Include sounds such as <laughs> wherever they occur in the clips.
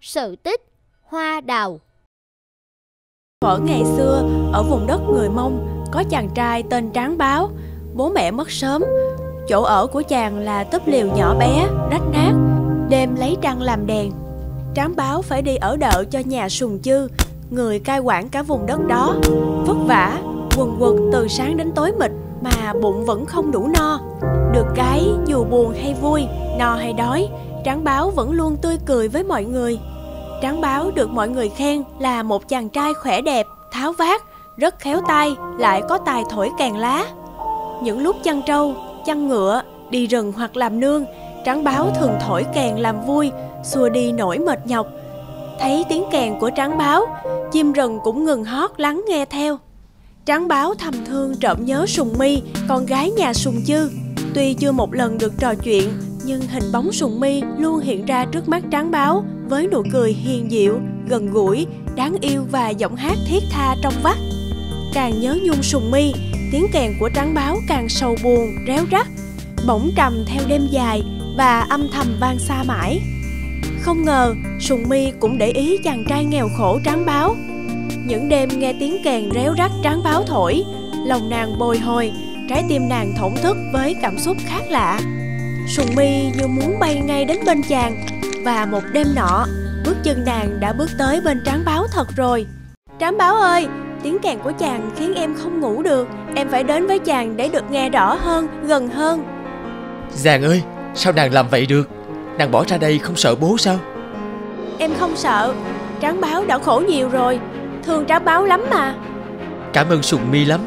Sự tích Hoa đào Ở ngày xưa, ở vùng đất người Mông, có chàng trai tên Tráng Báo. Bố mẹ mất sớm. Chỗ ở của chàng là túp liều nhỏ bé, rách nát. Đêm lấy trăng làm đèn. Tráng Báo phải đi ở đợ cho nhà Sùng Chư, người cai quản cả vùng đất đó. Vất vả, quần quật từ sáng đến tối mịt mà bụng vẫn không đủ no. Được cái, dù buồn hay vui, no hay đói, Tráng Báo vẫn luôn tươi cười với mọi người. Tráng Báo được mọi người khen là một chàng trai khỏe đẹp, tháo vát, rất khéo tay, lại có tài thổi kèn lá. Những lúc chăn trâu, chăn ngựa, đi rừng hoặc làm nương, Tráng Báo thường thổi kèn làm vui, xua đi nỗi mệt nhọc. Thấy tiếng kèn của Tráng Báo, chim rừng cũng ngừng hót lắng nghe theo. Tráng Báo thầm thương trộm nhớ Sùng Mi, con gái nhà Sùng Chư. Tuy chưa một lần được trò chuyện, nhưng hình bóng Sùng Mi luôn hiện ra trước mắt Tráng Báo với nụ cười hiền diệu, gần gũi, đáng yêu và giọng hát thiết tha trong vắt. Càng nhớ nhung Sùng Mi, tiếng kèn của Tráng Báo càng sầu buồn, réo rắt, bỗng trầm theo đêm dài và âm thầm vang xa mãi. Không ngờ, Sùng Mi cũng để ý chàng trai nghèo khổ Tráng Báo. Những đêm nghe tiếng kèn réo rắt Tráng Báo thổi, lòng nàng bồi hồi, trái tim nàng thổn thức với cảm xúc khác lạ. Sùng Mi như muốn bay ngay đến bên chàng và một đêm nọ, bước chân nàng đã bước tới bên Tráng Báo thật rồi. Tráng Báo ơi, tiếng kèn của chàng khiến em không ngủ được, em phải đến với chàng để được nghe rõ hơn, gần hơn. Giàng ơi, sao nàng làm vậy được? Nàng bỏ ra đây không sợ bố sao? Em không sợ, Tráng Báo đã khổ nhiều rồi, thương Tráng Báo lắm mà. Cảm ơn Sùng Mi lắm.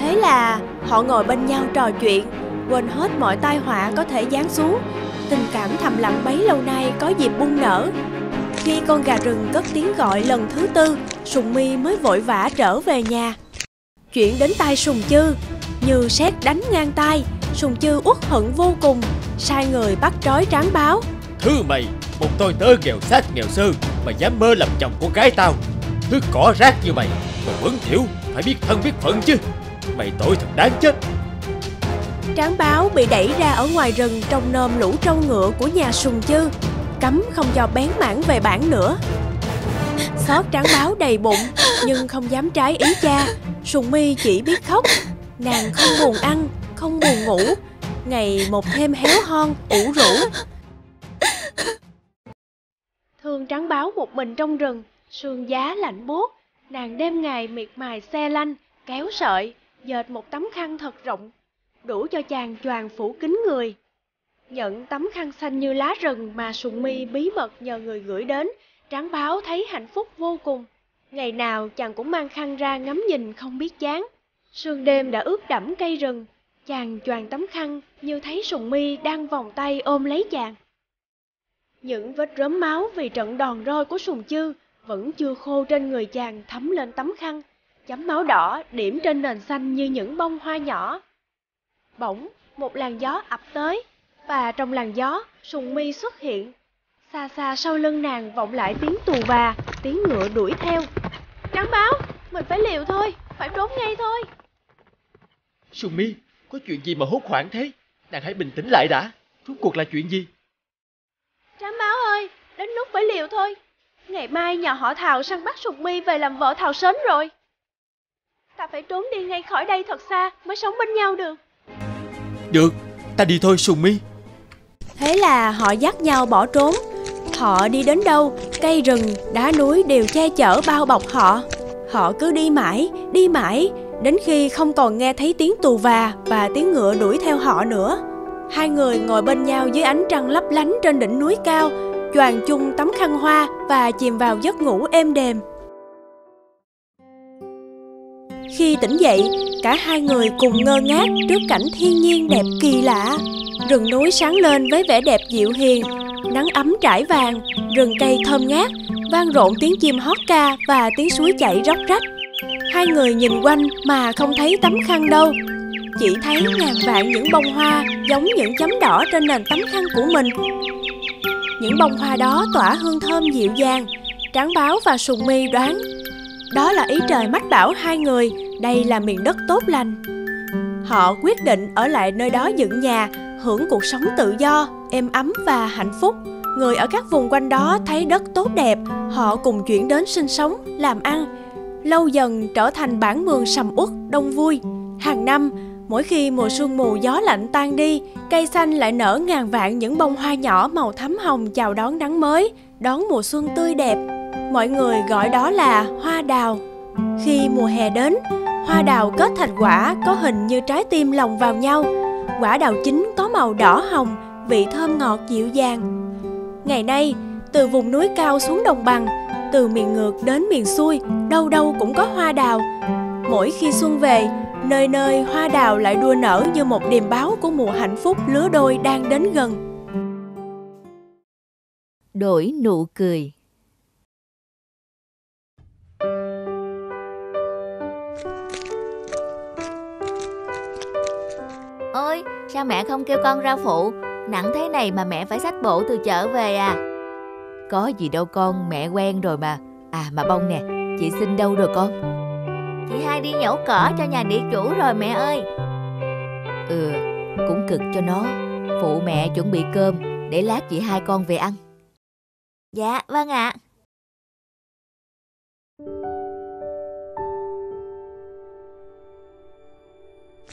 Thế là họ ngồi bên nhau trò chuyện, quên hết mọi tai họa có thể giáng xuống. Tình cảm thầm lặng bấy lâu nay có dịp bung nở. Khi con gà rừng cất tiếng gọi lần thứ tư, Sùng Mi mới vội vã trở về nhà. Chuyện đến tai Sùng Chư, như sét đánh ngang tai, Sùng Chư uất hận vô cùng, sai người bắt trói tráng báo. Thứ mày, một tôi tớ nghèo xác nghèo sơ mà dám mơ làm chồng của gái tao. Thứ cỏ rác như mày, còn bẩn thiểu, phải biết thân biết phận chứ. Mày tội thật đáng chết. Tráng báo bị đẩy ra ở ngoài rừng trong nôm lũ trâu ngựa của nhà Sùng Chư, cấm không cho bén mảng về bản nữa. Xót tráng báo đầy bụng, nhưng không dám trái ý cha, Sùng Mi chỉ biết khóc. Nàng không buồn ăn, không buồn ngủ, ngày một thêm héo hon, ủ rũ. Thương trắng báo một mình trong rừng, sương giá lạnh buốt, nàng đêm ngày miệt mài xe lanh, kéo sợi, dệt một tấm khăn thật rộng, đủ cho chàng choàng phủ kín người. Nhận tấm khăn xanh như lá rừng mà Sùng Mi bí mật nhờ người gửi đến, Tráng báo thấy hạnh phúc vô cùng. Ngày nào chàng cũng mang khăn ra ngắm nhìn không biết chán. Sương đêm đã ướt đẫm cây rừng, chàng choàng tấm khăn như thấy Sùng Mi đang vòng tay ôm lấy chàng. Những vết rớm máu vì trận đòn roi của Sùng Chư vẫn chưa khô trên người chàng thấm lên tấm khăn, chấm máu đỏ điểm trên nền xanh như những bông hoa nhỏ. Bỗng, một làn gió ập tới, và trong làn gió, Sùng Mi xuất hiện. Xa xa sau lưng nàng vọng lại tiếng tù và, tiếng ngựa đuổi theo. Trắng báo, mình phải liều thôi, phải trốn ngay thôi. Sùng Mi, có chuyện gì mà hốt hoảng thế? Nàng hãy bình tĩnh lại đã. Rốt cuộc là chuyện gì? Trám báo ơi, đến lúc phải liều thôi. Ngày mai nhà họ Thào săn bắt Sùng Mi về làm vợ Thào sớm rồi. Ta phải trốn đi ngay khỏi đây thật xa mới sống bên nhau được. Được, ta đi thôi Sùng Mi. Thế là họ dắt nhau bỏ trốn. Họ đi đến đâu, cây rừng, đá núi đều che chở bao bọc họ. Họ cứ đi mãi, đi mãi, đến khi không còn nghe thấy tiếng tù và và tiếng ngựa đuổi theo họ nữa. Hai người ngồi bên nhau dưới ánh trăng lấp lánh trên đỉnh núi cao, choàng chung tấm khăn hoa và chìm vào giấc ngủ êm đềm. Khi tỉnh dậy, cả hai người cùng ngơ ngác trước cảnh thiên nhiên đẹp kỳ lạ. Rừng núi sáng lên với vẻ đẹp dịu hiền, nắng ấm trải vàng, rừng cây thơm ngát, vang rộn tiếng chim hót ca và tiếng suối chảy róc rách. Hai người nhìn quanh mà không thấy tấm khăn đâu, chỉ thấy ngàn vạn những bông hoa giống những chấm đỏ trên nền tấm khăn của mình. Những bông hoa đó tỏa hương thơm dịu dàng, tráng báo và sùng mi đoán. Đó là ý trời mách bảo hai người, đây là miền đất tốt lành. Họ quyết định ở lại nơi đó dựng nhà, hưởng cuộc sống tự do, êm ấm và hạnh phúc. Người ở các vùng quanh đó thấy đất tốt đẹp, họ cùng chuyển đến sinh sống, làm ăn. Lâu dần trở thành bản mường sầm uất, đông vui. Hàng năm, mỗi khi mùa sương mù gió lạnh tan đi, cây xanh lại nở ngàn vạn những bông hoa nhỏ màu thắm hồng chào đón nắng mới, đón mùa xuân tươi đẹp. Mọi người gọi đó là hoa đào. Khi mùa hè đến, hoa đào kết thành quả có hình như trái tim lồng vào nhau. Quả đào chín có màu đỏ hồng, vị thơm ngọt dịu dàng. Ngày nay, từ vùng núi cao xuống đồng bằng, từ miền ngược đến miền xuôi, đâu đâu cũng có hoa đào. Mỗi khi xuân về, nơi nơi hoa đào lại đua nở như một điềm báo của mùa hạnh phúc lứa đôi đang đến gần. Đổi nụ cười sao mẹ không kêu con ra phụ? Nặng thế này mà mẹ phải xách bộ từ chợ về à? Có gì đâu con, mẹ quen rồi mà. À mà bông nè, chị xin đâu rồi con? Chị hai đi nhổ cỏ cho nhà địa chủ rồi mẹ ơi. Ừ, cũng cực cho nó. Phụ mẹ chuẩn bị cơm để lát chị hai con về ăn. Dạ, vâng ạ.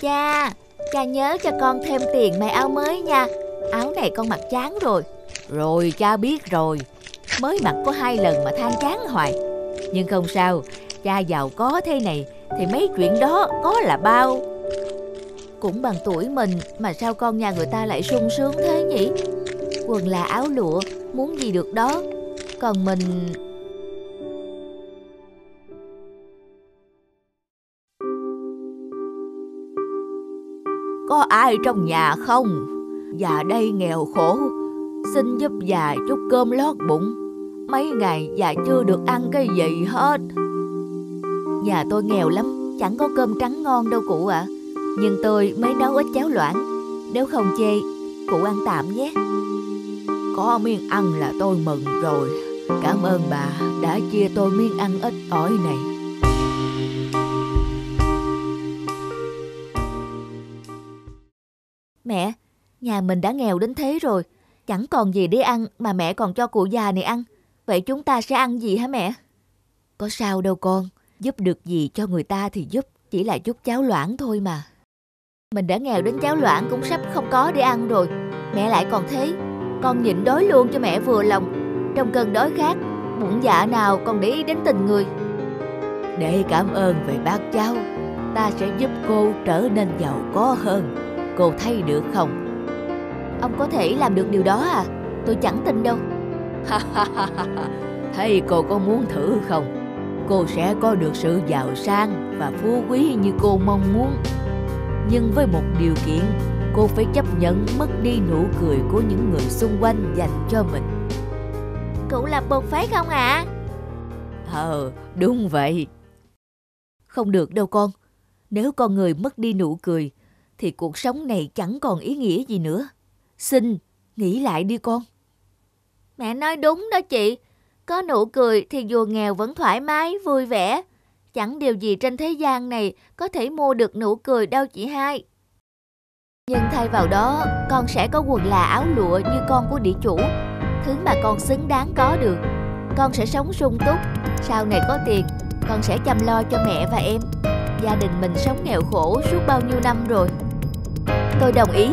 Cha, cha nhớ cho con thêm tiền may áo mới nha. Áo này con mặc chán rồi. Rồi cha biết rồi. Mới mặc có hai lần mà than chán hoài. Nhưng không sao, cha giàu có thế này thì mấy chuyện đó có là bao. Cũng bằng tuổi mình mà sao con nhà người ta lại sung sướng thế nhỉ? Quần là áo lụa, muốn gì được đó. Còn mình Có ai trong nhà không? Già đây nghèo khổ, Xin giúp già chút cơm lót bụng. Mấy ngày già chưa được ăn cái gì hết. Nhà tôi nghèo lắm, Chẳng có cơm trắng ngon đâu cụ ạ. À. Nhưng tôi mới nấu ít cháo loãng. Nếu không chê, Cụ ăn tạm nhé. Có miếng ăn là tôi mừng rồi. Cảm ơn bà đã chia tôi miếng ăn ít ỏi này. Nhà mình đã nghèo đến thế rồi, chẳng còn gì để ăn mà mẹ còn cho cụ già này ăn. Vậy chúng ta sẽ ăn gì hả mẹ? Có sao đâu con, giúp được gì cho người ta thì giúp, chỉ là chút cháo loãng thôi mà. Mình đã nghèo đến cháo loãng cũng sắp không có để ăn rồi, mẹ lại còn thế. Con nhịn đói luôn cho mẹ vừa lòng, trong cơn đói khát, bụng dạ nào còn để ý đến tình người. Để cảm ơn về bác cháu, ta sẽ giúp cô trở nên giàu có hơn Cô thấy được không? Ông có thể làm được điều đó à? Tôi chẳng tin đâu. Thấy cô có muốn thử không? Cô sẽ có được sự giàu sang và phú quý như cô mong muốn. Nhưng với một điều kiện, cô phải chấp nhận mất đi nụ cười của những người xung quanh dành cho mình. Cụ là bột phải không ạ? À? Ờ, đúng vậy. Không được đâu con. Nếu con người mất đi nụ cười, thì cuộc sống này chẳng còn ý nghĩa gì nữa. Xin, nghĩ lại đi con. Mẹ nói đúng đó chị. Có nụ cười thì dù nghèo vẫn thoải mái, vui vẻ. Chẳng điều gì trên thế gian này có thể mua được nụ cười đâu chị hai. Nhưng thay vào đó, con sẽ có quần là áo lụa như con của địa chủ. Thứ mà con xứng đáng có được. Con sẽ sống sung túc. Sau này có tiền, con sẽ chăm lo cho mẹ và em. Gia đình mình sống nghèo khổ suốt bao nhiêu năm rồi. Tôi đồng ý.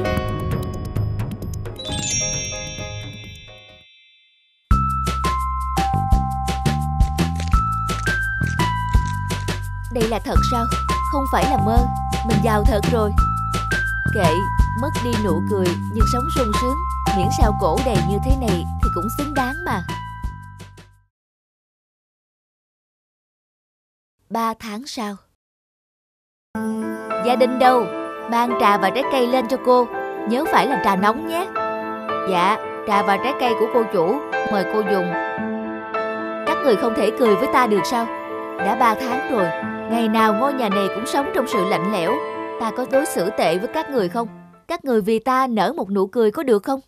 Là thật sao? Không phải là mơ. Mình giàu thật rồi. Kệ, mất đi nụ cười nhưng sống sung sướng. Miễn sao cổ đầy như thế này thì cũng xứng đáng mà. Ba tháng sau Gia đình đâu? Mang trà và trái cây lên cho cô Nhớ phải là trà nóng nhé Dạ, trà và trái cây của cô chủ Mời cô dùng Các người không thể cười với ta được sao Đã ba tháng rồi Ngày nào ngôi nhà này cũng sống trong sự lạnh lẽo. Ta có đối xử tệ với các người không? Các người vì ta nở một nụ cười có được không?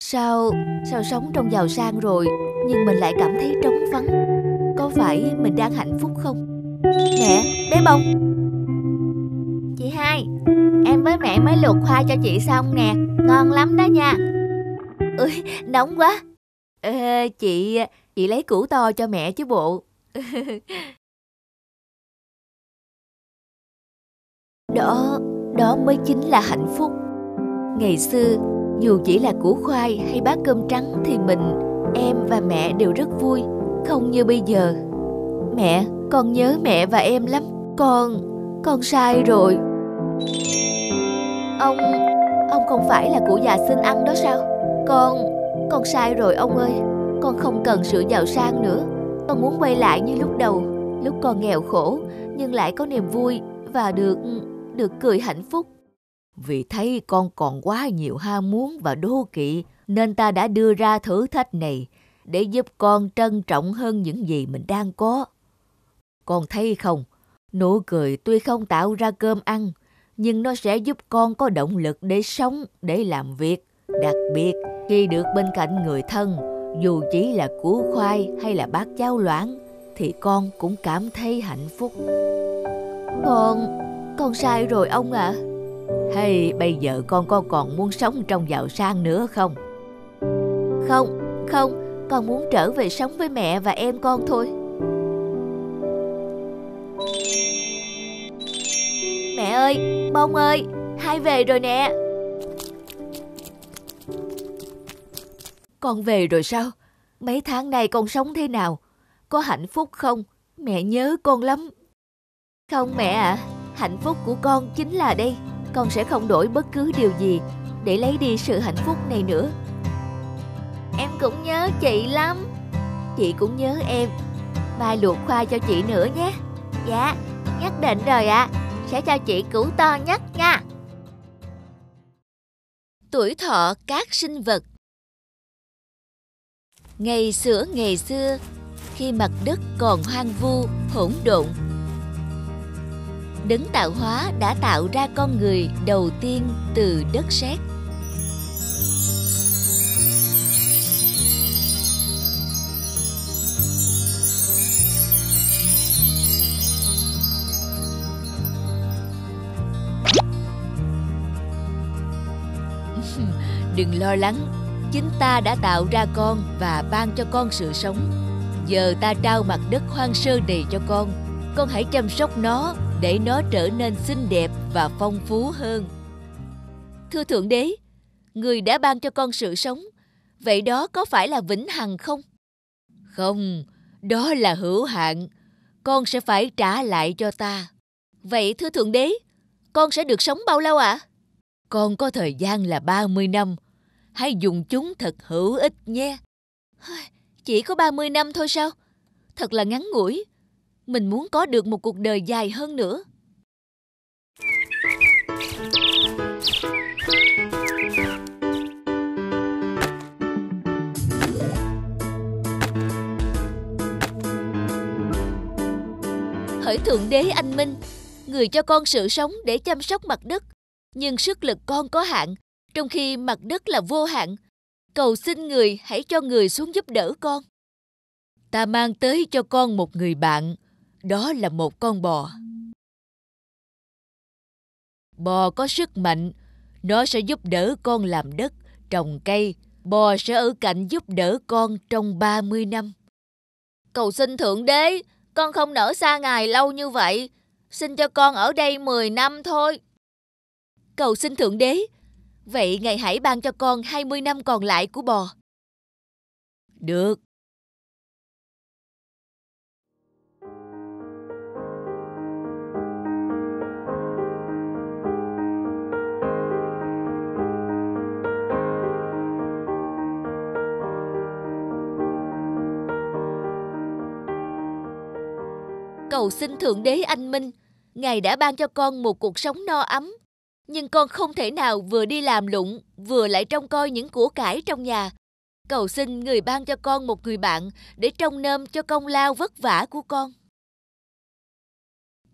Sao Sao sống trong giàu sang rồi Nhưng mình lại cảm thấy trống vắng? Có phải mình đang hạnh phúc không? Nè, bé bông. Chị hai Em với mẹ mới luộc khoai cho chị xong nè. Ngon lắm đó nha. Ui nóng quá. Ê, Chị chị lấy củ to cho mẹ chứ bộ <laughs> Đó đó mới chính là hạnh phúc Ngày xưa dù chỉ là củ khoai hay bát cơm trắng thì mình, em và mẹ đều rất vui, không như bây giờ. Mẹ, con nhớ mẹ và em lắm. Con, con sai rồi. Ông, ông không phải là cụ già xin ăn đó sao? Con, con sai rồi ông ơi. Con không cần sự giàu sang nữa. Con muốn quay lại như lúc đầu, lúc con nghèo khổ nhưng lại có niềm vui và được được cười hạnh phúc. Vì thấy con còn quá nhiều ham muốn và đố kỵ nên ta đã đưa ra thử thách này để giúp con trân trọng hơn những gì mình đang có. Con thấy không, nụ cười tuy không tạo ra cơm ăn, nhưng nó sẽ giúp con có động lực để sống, để làm việc. Đặc biệt khi được bên cạnh người thân, dù chỉ là củ khoai hay là bát cháo loãng, thì con cũng cảm thấy hạnh phúc. Con, con sai rồi ông ạ. À. Hay bây giờ con có còn muốn sống trong giàu sang nữa không? Không, không, con muốn trở về sống với mẹ và em con thôi. Mẹ ơi, bông ơi, hai về rồi nè. Con về rồi sao? Mấy tháng này con sống thế nào? Có hạnh phúc không? Mẹ nhớ con lắm. Không mẹ ạ, à, hạnh phúc của con chính là đây con sẽ không đổi bất cứ điều gì để lấy đi sự hạnh phúc này nữa. Em cũng nhớ chị lắm. Chị cũng nhớ em. Mai luộc khoai cho chị nữa nhé. Dạ, nhất định rồi ạ. À. Sẽ cho chị củ to nhất nha. Tuổi thọ các sinh vật Ngày xưa ngày xưa, khi mặt đất còn hoang vu, hỗn độn đấng tạo hóa đã tạo ra con người đầu tiên từ đất sét. <laughs> Đừng lo lắng chính ta đã tạo ra con và ban cho con sự sống giờ ta trao mặt đất hoang sơ này cho con con hãy chăm sóc nó để nó trở nên xinh đẹp và phong phú hơn. Thưa Thượng Đế, người đã ban cho con sự sống, vậy đó có phải là vĩnh hằng không? Không, đó là hữu hạn, con sẽ phải trả lại cho ta. Vậy thưa Thượng Đế, con sẽ được sống bao lâu ạ? À? Con có thời gian là 30 năm, hãy dùng chúng thật hữu ích nhé. Chỉ có 30 năm thôi sao? Thật là ngắn ngủi mình muốn có được một cuộc đời dài hơn nữa hỡi thượng đế anh minh, người cho con sự sống để chăm sóc mặt đất, nhưng sức lực con có hạn trong khi mặt đất là vô hạn cầu xin người hãy cho người xuống giúp đỡ con ta mang tới cho con một người bạn đó là một con bò bò có sức mạnh nó sẽ giúp đỡ con làm đất trồng cây bò sẽ ở cạnh giúp đỡ con trong 30 năm. Cầu xin Thượng Đế, con không nở xa Ngài lâu như vậy. Xin cho con ở đây 10 năm thôi. Cầu xin Thượng Đế, vậy Ngài hãy ban cho con 20 năm còn lại của bò. Được, cầu xin Thượng Đế anh Minh, Ngài đã ban cho con một cuộc sống no ấm. Nhưng con không thể nào vừa đi làm lụng, vừa lại trông coi những của cải trong nhà. Cầu xin người ban cho con một người bạn để trông nom cho công lao vất vả của con.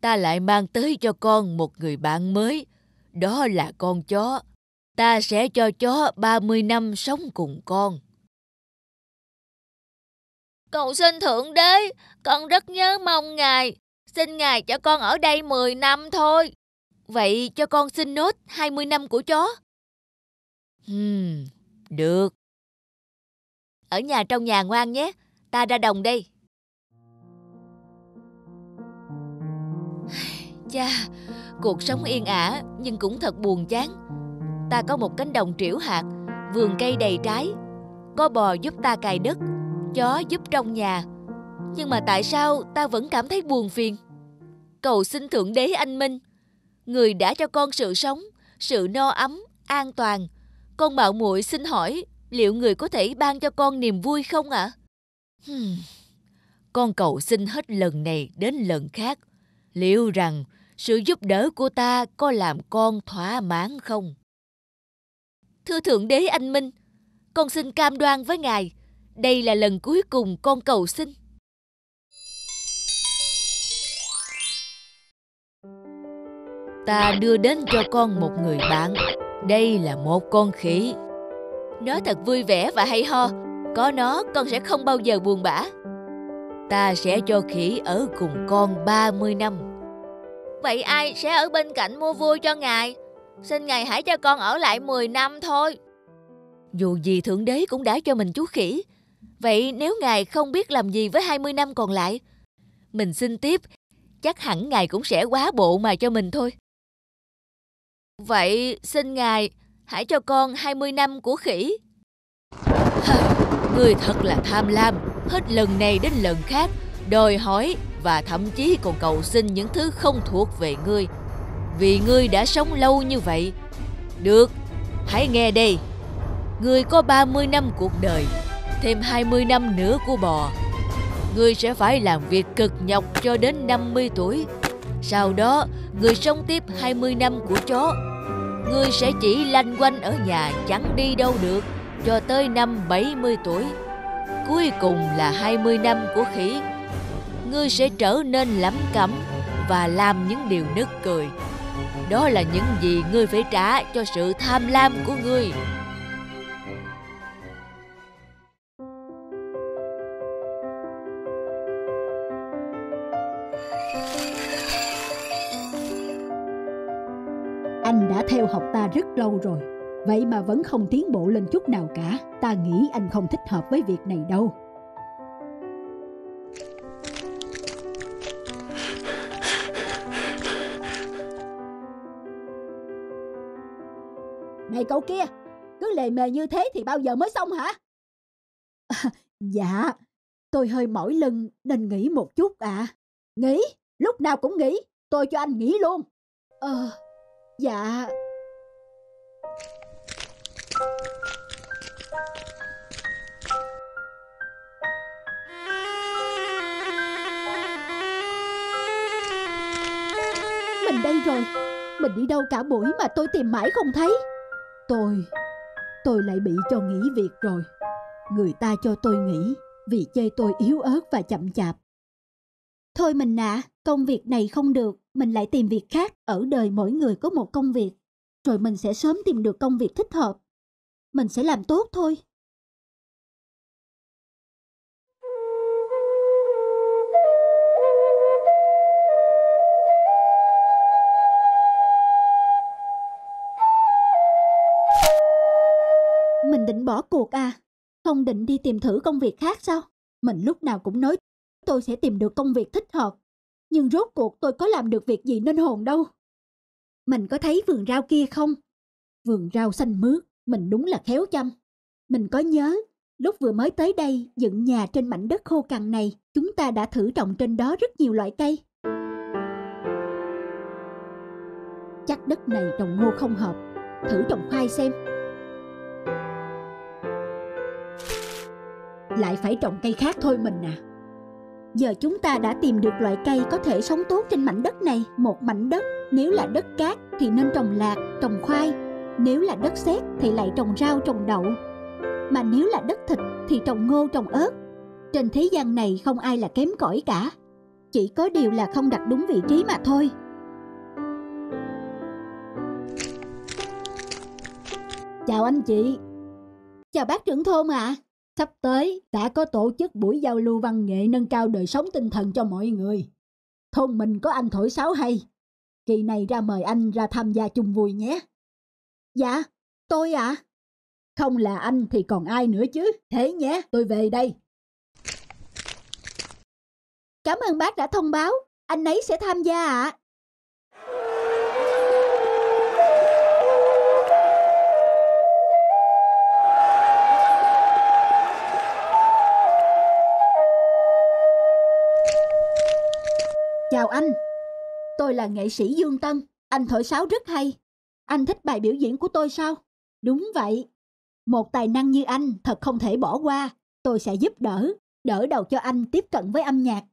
Ta lại mang tới cho con một người bạn mới, đó là con chó. Ta sẽ cho chó 30 năm sống cùng con. Cầu xin Thượng Đế, con rất nhớ mong Ngài. Xin Ngài cho con ở đây 10 năm thôi. Vậy cho con xin nốt 20 năm của chó. Hmm, được. Ở nhà trong nhà ngoan nhé, ta ra đồng đây. Cha, cuộc sống yên ả nhưng cũng thật buồn chán. Ta có một cánh đồng triểu hạt, vườn cây đầy trái, có bò giúp ta cày đất, chó giúp trong nhà. Nhưng mà tại sao ta vẫn cảm thấy buồn phiền? Cầu xin Thượng Đế anh Minh, người đã cho con sự sống, sự no ấm, an toàn. Con mạo muội xin hỏi, liệu người có thể ban cho con niềm vui không ạ? À? Hmm. Con cầu xin hết lần này đến lần khác, liệu rằng sự giúp đỡ của ta có làm con thỏa mãn không? Thưa Thượng Đế anh Minh, con xin cam đoan với Ngài, đây là lần cuối cùng con cầu xin. Ta đưa đến cho con một người bạn. Đây là một con khỉ. Nó thật vui vẻ và hay ho. Có nó, con sẽ không bao giờ buồn bã. Ta sẽ cho khỉ ở cùng con 30 năm. Vậy ai sẽ ở bên cạnh mua vui cho ngài? Xin ngài hãy cho con ở lại 10 năm thôi. Dù gì Thượng Đế cũng đã cho mình chú khỉ. Vậy nếu ngài không biết làm gì với 20 năm còn lại, mình xin tiếp, chắc hẳn ngài cũng sẽ quá bộ mà cho mình thôi. Vậy xin ngài hãy cho con 20 năm của khỉ. Người thật là tham lam, hết lần này đến lần khác, đòi hỏi và thậm chí còn cầu xin những thứ không thuộc về ngươi. Vì ngươi đã sống lâu như vậy. Được, hãy nghe đây. Ngươi có 30 năm cuộc đời, thêm 20 năm nữa của bò. Ngươi sẽ phải làm việc cực nhọc cho đến 50 tuổi. Sau đó, ngươi sống tiếp 20 năm của chó ngươi sẽ chỉ lanh quanh ở nhà chẳng đi đâu được, cho tới năm 70 tuổi. Cuối cùng là 20 năm của khỉ. Ngươi sẽ trở nên lắm cẩm và làm những điều nức cười. Đó là những gì ngươi phải trả cho sự tham lam của ngươi. Theo học ta rất lâu rồi. Vậy mà vẫn không tiến bộ lên chút nào cả. Ta nghĩ anh không thích hợp với việc này đâu. Này cậu kia Cứ lề mề như thế thì bao giờ mới xong hả? À, <laughs> Dạ Tôi hơi mỏi lưng nên nghỉ một chút à Nghỉ? Lúc nào cũng nghỉ. Tôi cho anh nghỉ luôn. Ờ à, Dạ Mình đây rồi Mình đi đâu cả buổi mà tôi tìm mãi không thấy Tôi Tôi lại bị cho nghỉ việc rồi Người ta cho tôi nghỉ Vì chê tôi yếu ớt và chậm chạp Thôi mình ạ, à, Công việc này không được mình lại tìm việc khác. Ở đời mỗi người có một công việc, rồi mình sẽ sớm tìm được công việc thích hợp. Mình sẽ làm tốt thôi. Mình định bỏ cuộc à? Không định đi tìm thử công việc khác sao? Mình lúc nào cũng nói tôi sẽ tìm được công việc thích hợp nhưng rốt cuộc tôi có làm được việc gì nên hồn đâu. Mình có thấy vườn rau kia không? Vườn rau xanh mướt, mình đúng là khéo chăm. Mình có nhớ, lúc vừa mới tới đây dựng nhà trên mảnh đất khô cằn này, chúng ta đã thử trồng trên đó rất nhiều loại cây. Chắc đất này trồng ngô không hợp, thử trồng khoai xem. Lại phải trồng cây khác thôi mình à. Giờ chúng ta đã tìm được loại cây có thể sống tốt trên mảnh đất này, một mảnh đất. Nếu là đất cát thì nên trồng lạc, trồng khoai. Nếu là đất sét thì lại trồng rau, trồng đậu. Mà nếu là đất thịt thì trồng ngô, trồng ớt. Trên thế gian này không ai là kém cỏi cả. Chỉ có điều là không đặt đúng vị trí mà thôi. Chào anh chị. Chào bác trưởng thôn ạ. À. Sắp tới, đã có tổ chức buổi giao lưu văn nghệ nâng cao đời sống tinh thần cho mọi người. Thôn mình có anh thổi sáo hay. Kỳ này ra mời anh ra tham gia chung vui nhé. Dạ, tôi ạ. À? Không là anh thì còn ai nữa chứ. Thế nhé, tôi về đây. Cảm ơn bác đã thông báo. Anh ấy sẽ tham gia ạ. À. Chào anh, tôi là nghệ sĩ Dương Tân, anh thổi sáo rất hay. Anh thích bài biểu diễn của tôi sao? Đúng vậy. Một tài năng như anh thật không thể bỏ qua. Tôi sẽ giúp đỡ, đỡ đầu cho anh tiếp cận với âm nhạc.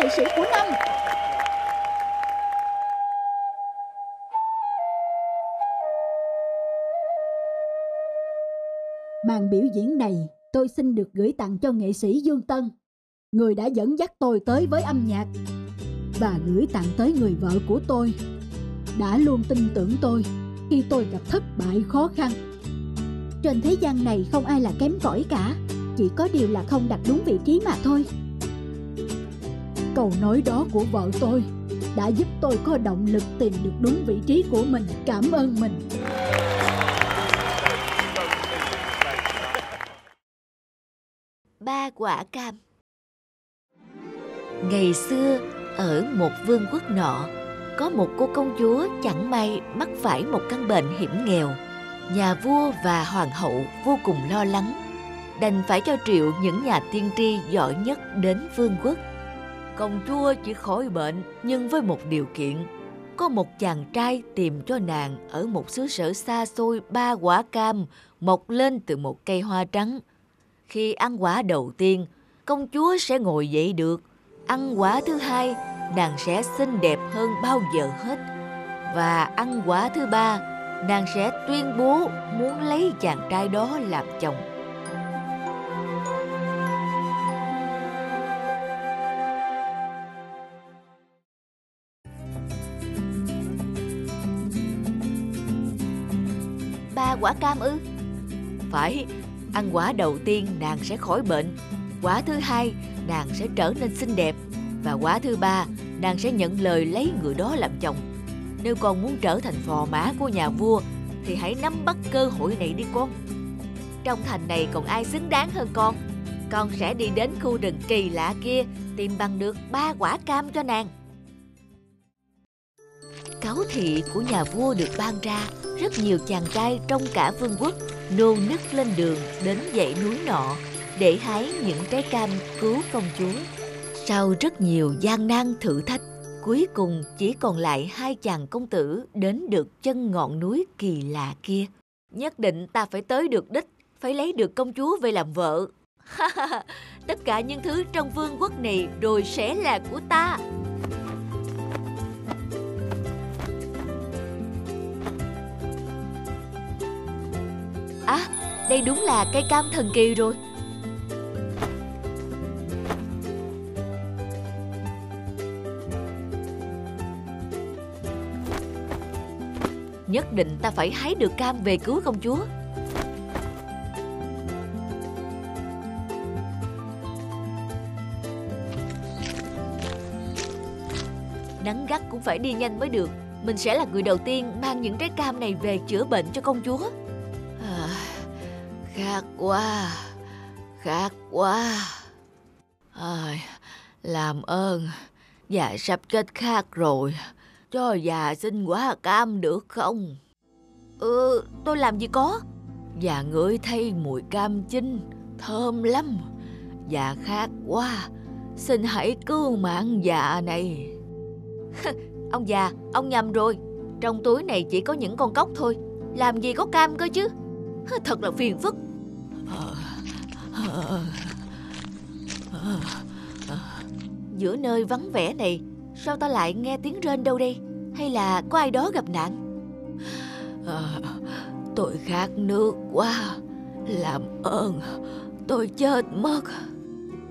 Nghệ sĩ của năm. Màn biểu diễn này tôi xin được gửi tặng cho nghệ sĩ Dương Tân, người đã dẫn dắt tôi tới với âm nhạc và gửi tặng tới người vợ của tôi, đã luôn tin tưởng tôi khi tôi gặp thất bại khó khăn. Trên thế gian này không ai là kém cỏi cả, chỉ có điều là không đặt đúng vị trí mà thôi. Câu nói đó của vợ tôi đã giúp tôi có động lực tìm được đúng vị trí của mình. Cảm ơn mình. ba quả cam ngày xưa, ở một vương quốc nọ, có một cô công chúa chẳng may mắc phải một căn bệnh hiểm nghèo nhà vua và hoàng hậu vô cùng lo lắng, đành phải cho triệu những nhà tiên tri giỏi nhất đến vương quốc công chúa chỉ khỏi bệnh nhưng với một điều kiện có một chàng trai tìm cho nàng ở một xứ sở xa xôi ba quả cam mọc lên từ một cây hoa trắng khi ăn quả đầu tiên, công chúa sẽ ngồi dậy được. Ăn quả thứ hai, nàng sẽ xinh đẹp hơn bao giờ hết. Và ăn quả thứ ba, nàng sẽ tuyên bố muốn lấy chàng trai đó làm chồng. Ba quả cam ư? Phải, Ăn quả đầu tiên nàng sẽ khỏi bệnh Quả thứ hai nàng sẽ trở nên xinh đẹp Và quả thứ ba nàng sẽ nhận lời lấy người đó làm chồng. Nếu con muốn trở thành phò mã của nhà vua Thì hãy nắm bắt cơ hội này đi con. Trong thành này còn ai xứng đáng hơn con? Con sẽ đi đến khu rừng kỳ lạ kia Tìm bằng được ba quả cam cho nàng. Cáo thị của nhà vua được ban ra Rất nhiều chàng trai trong cả vương quốc nô nức lên đường đến dãy núi nọ để hái những trái cam cứu công chúa. Sau rất nhiều gian nan thử thách, cuối cùng chỉ còn lại hai chàng công tử đến được chân ngọn núi kỳ lạ kia. Nhất định ta phải tới được đích, phải lấy được công chúa về làm vợ. <laughs> Tất cả những thứ trong vương quốc này rồi sẽ là của ta. Đây đúng là cây cam thần kỳ rồi. Nhất định ta phải hái được cam về cứu công chúa. Nắng gắt cũng phải đi nhanh mới được. Mình sẽ là người đầu tiên mang những trái cam này về chữa bệnh cho công chúa. Khát quá Khát quá. À, Làm ơn Già sắp chết khát rồi. Cho già xin quả cam được không? Ừ tôi làm gì có? Già ngửi thấy mùi cam chín Thơm lắm. Già khát quá Xin hãy cứu mạng già này. <laughs> Ông già Ông nhầm rồi. Trong túi này chỉ có những con cốc thôi. Làm gì có cam cơ chứ? Thật là phiền phức. Giữa nơi vắng vẻ này Sao ta lại nghe tiếng rên đâu đây? Hay là có ai đó gặp nạn? À, Tôi khát nước quá Làm ơn Tôi chết mất.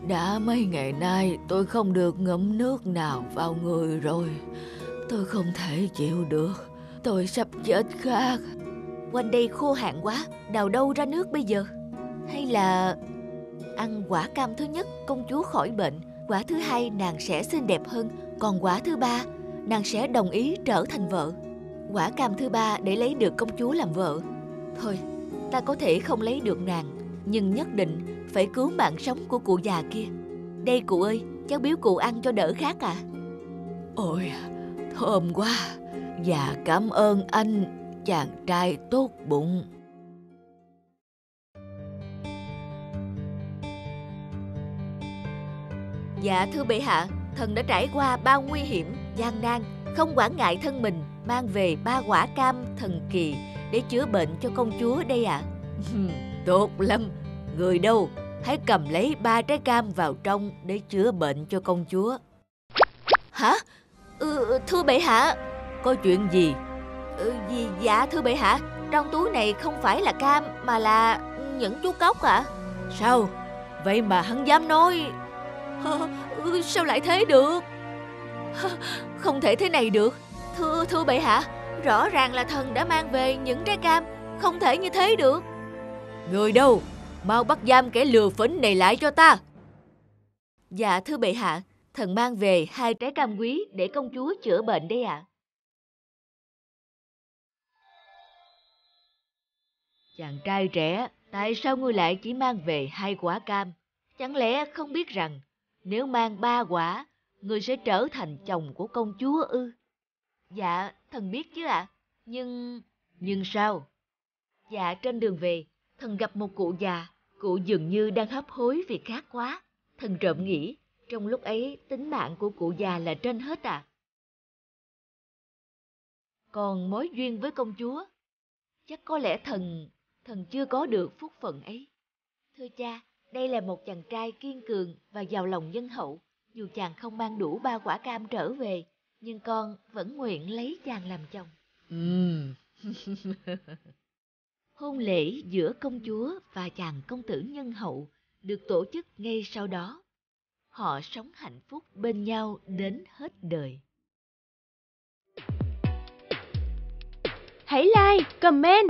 Đã mấy ngày nay tôi không được ngấm nước nào vào người rồi. Tôi không thể chịu được. Tôi sắp chết khát Quanh đây khô hạn quá, đào đâu ra nước bây giờ? Hay là ăn quả cam thứ nhất công chúa khỏi bệnh, quả thứ hai nàng sẽ xinh đẹp hơn, còn quả thứ ba nàng sẽ đồng ý trở thành vợ. Quả cam thứ ba để lấy được công chúa làm vợ. Thôi, ta có thể không lấy được nàng, nhưng nhất định phải cứu mạng sống của cụ già kia. Đây cụ ơi, cháu biếu cụ ăn cho đỡ khát à. Ôi, thơm quá. Dạ cảm ơn anh, chàng trai tốt bụng. Dạ thưa bệ hạ, thần đã trải qua bao nguy hiểm, gian nan, không quản ngại thân mình, mang về ba quả cam thần kỳ để chữa bệnh cho công chúa đây ạ. À. Tốt lắm, người đâu, hãy cầm lấy ba trái cam vào trong để chữa bệnh cho công chúa. Hả? Ừ, thưa bệ hạ. Có chuyện gì? Ừ, gì dạ thưa bệ hạ, trong túi này không phải là cam mà là những chú cốc ạ. À? Sao? Vậy mà hắn dám nói <laughs> Ừ, sao lại thế được <laughs> Không thể thế này được Thưa thưa bệ hạ Rõ ràng là thần đã mang về những trái cam Không thể như thế được Người đâu Mau bắt giam kẻ lừa phỉnh này lại cho ta Dạ thưa bệ hạ Thần mang về hai trái cam quý Để công chúa chữa bệnh đây ạ à. Chàng trai trẻ Tại sao ngươi lại chỉ mang về hai quả cam Chẳng lẽ không biết rằng nếu mang ba quả, người sẽ trở thành chồng của công chúa ư? Dạ, thần biết chứ ạ. À. Nhưng... Nhưng sao? Dạ, trên đường về, thần gặp một cụ già. Cụ dường như đang hấp hối vì khát quá. Thần trộm nghĩ, trong lúc ấy tính mạng của cụ già là trên hết à. Còn mối duyên với công chúa, chắc có lẽ thần, thần chưa có được phúc phận ấy. Thưa cha, đây là một chàng trai kiên cường và giàu lòng nhân hậu. Dù chàng không mang đủ ba quả cam trở về, nhưng con vẫn nguyện lấy chàng làm chồng. Ừm. <laughs> Hôn lễ giữa công chúa và chàng công tử nhân hậu được tổ chức ngay sau đó. Họ sống hạnh phúc bên nhau đến hết đời. Hãy like, comment,